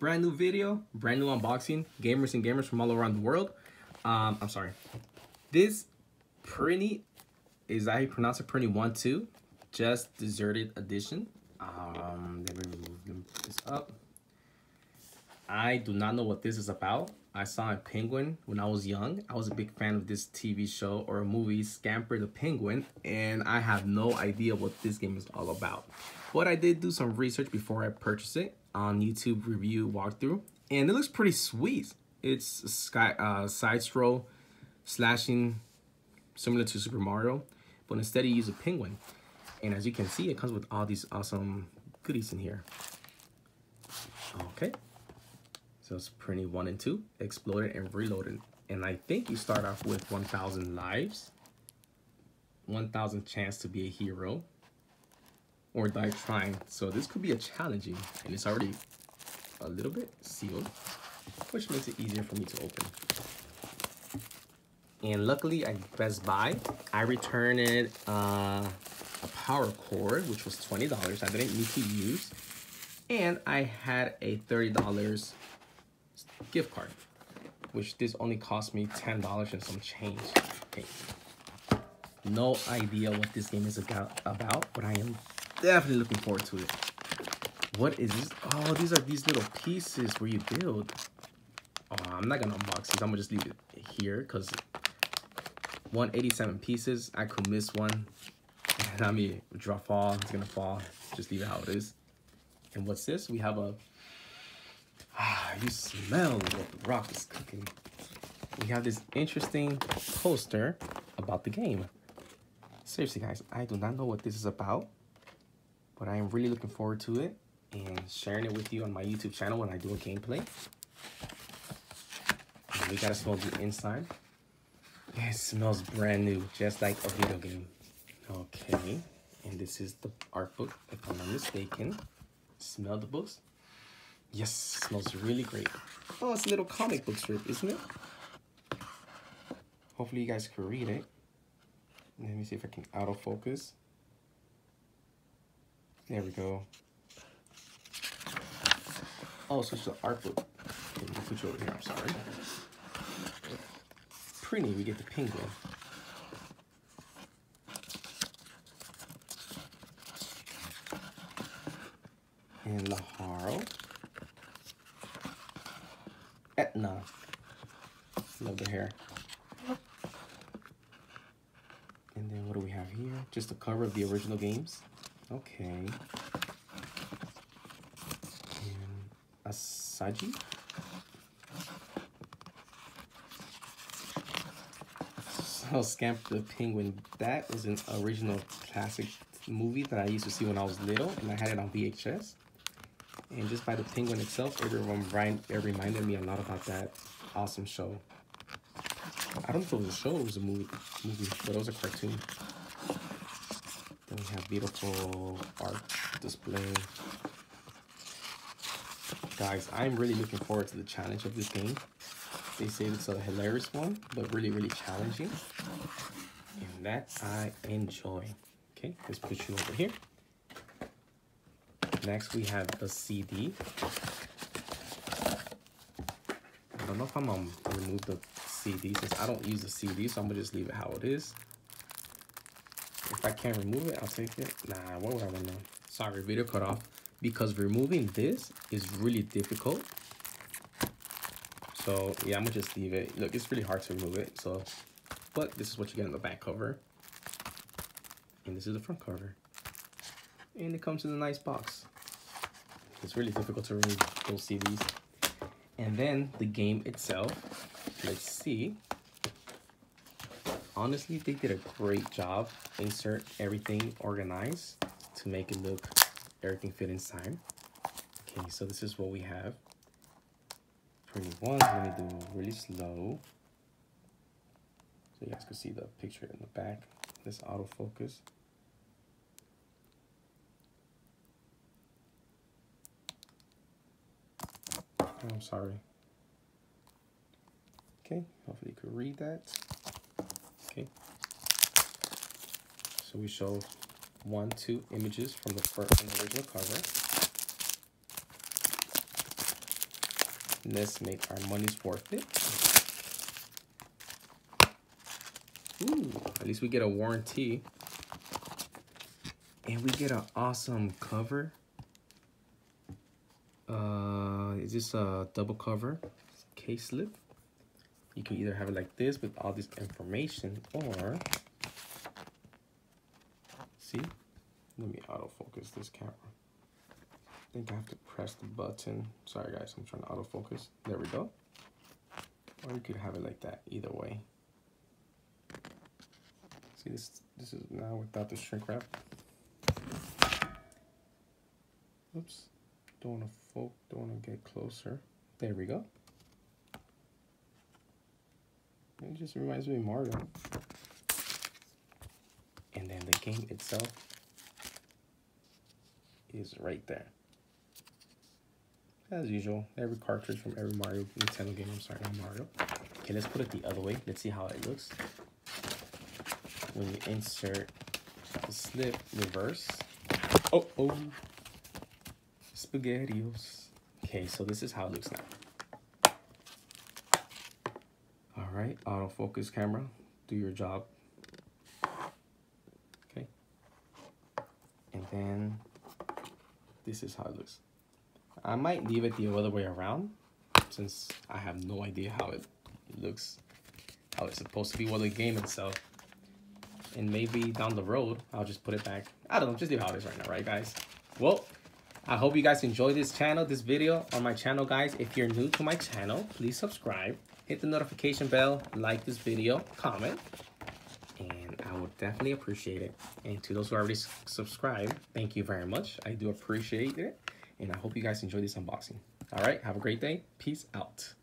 brand new video, brand new unboxing, gamers and gamers from all around the world. Um, I'm sorry. This Prinny, is that how you pronounce it? Prinny 1 2, Just Desserts edition. Um, let me remove this up. I do not know what this is about. I saw a penguin when I was young. I was a big fan of this TV show or movie, Scamper the Penguin, and I have no idea what this game is all about. But I did do some research before I purchased it on YouTube review walkthrough, and it looks pretty sweet. It's sky uh, side scroll slashing similar to Super Mario, but instead you use a penguin. And as you can see, it comes with all these awesome goodies in here. Okay. So it's Prinny 1 and 2, exploded and reloaded. And I think you start off with 1,000 lives, 1,000 chance to be a hero, or die trying. So this could be a challenging, and it's already a little bit sealed, which makes it easier for me to open. And luckily at Best Buy, I returned uh, a power cord, which was $20 I didn't need to use. And I had a $30 gift card, which this only cost me $10 and some change. Okay. No idea what this game is about, but I am definitely looking forward to it. What is this? Oh, these are these little pieces where you build. Oh, I'm not gonna unbox these. I'm gonna just leave it here because 187 pieces. I could miss one. And I mean, drop fall. It's gonna fall. Just leave it how it is. And what's this? We have a Ah, you smell what the rock is cooking. We have this interesting poster about the game. Seriously, guys, I do not know what this is about, but I am really looking forward to it and sharing it with you on my YouTube channel when I do a gameplay. And we gotta smell the inside. It smells brand new, just like a video game. Okay, and this is the art book, if I'm not mistaken. Smell the books. Yes, smells really great. Oh, it's a little comic book strip, isn't it? Hopefully you guys can read it. Let me see if I can autofocus. There we go. Oh, it's the art book. Put you over here, I'm sorry. Pretty, we get the penguin. And Laharo. Etna. Love the hair. And then what do we have here? Just a cover of the original games. Okay. And Asaji. So Scamp the Penguin. That is an original classic movie that I used to see when I was little, and I had it on VHS. And just by the penguin itself, it, it reminded me a lot about that awesome show. I don't know if it was a show it was a movie, movie but it was a cartoon. We have beautiful art display. Guys, I'm really looking forward to the challenge of this game. They say it's a hilarious one, but really, really challenging. And that I enjoy. Okay, let's put you over here. Next, we have the CD. I don't know if I'm gonna remove the CD since I don't use the CD, so I'm gonna just leave it how it is. If I can't remove it, I'll take it. Nah, what would I wanna? know? Sorry, video cut off. Because removing this is really difficult. So yeah, I'm gonna just leave it. Look, it's really hard to remove it. So, but this is what you get in the back cover. And this is the front cover. And it comes in a nice box. It's really difficult to remove those CDs. And then the game itself, let's see. Honestly, they did a great job. Insert everything organized to make it look, everything fit inside. Okay, so this is what we have. Prinny one, let me do really slow. So you guys can see the picture in the back. This autofocus. Oh, I'm sorry. Okay, hopefully you could read that. Okay. So we show one, two images from the first from the original cover. Let's make our money's worth it. Ooh, at least we get a warranty. And we get an awesome cover. Uh, is this a double cover case slip? You can either have it like this with all this information or see, let me autofocus this camera. I think I have to press the button. Sorry guys, I'm trying to autofocus. There we go. Or you could have it like that, either way. See this this is now without the shrink wrap. Oops. Don't wanna folk don't wanna get closer. There we go. It just reminds me of Mario. And then the game itself is right there. As usual, every cartridge from every Mario Nintendo game. I'm sorry, Mario. Okay, let's put it the other way. Let's see how it looks. When you insert the slip reverse. Oh, oh. Spaghettios. Okay, so this is how it looks now. All right, autofocus camera, do your job. Okay. And then this is how it looks. I might leave it the other way around since I have no idea how it looks, how it's supposed to be, well, the game itself. And maybe down the road, I'll just put it back. I don't know, just leave how it is right now, right, guys? Well, I hope you guys enjoy this channel, this video on my channel, guys. If you're new to my channel, please subscribe, hit the notification bell, like this video, comment, would definitely appreciate it. And to those who already subscribed, thank you very much. I do appreciate it and I hope you guys enjoy this unboxing. All right, have a great day. Peace out.